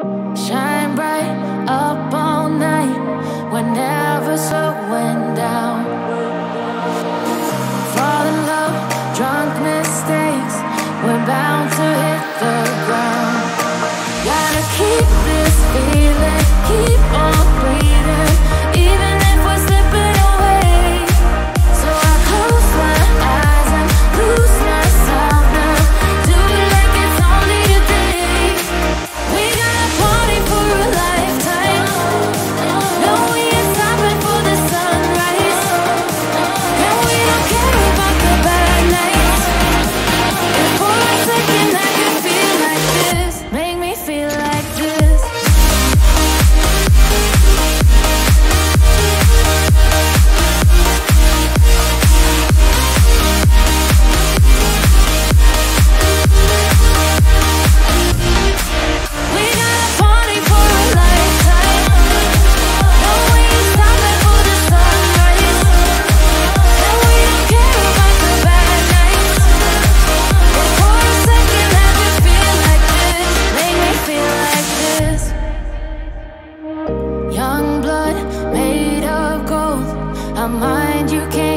Shine bright up all night. We're never slowing down. Fall in love, drunk mistakes. We're bound to hit the ground. Gotta keep mind, you can't.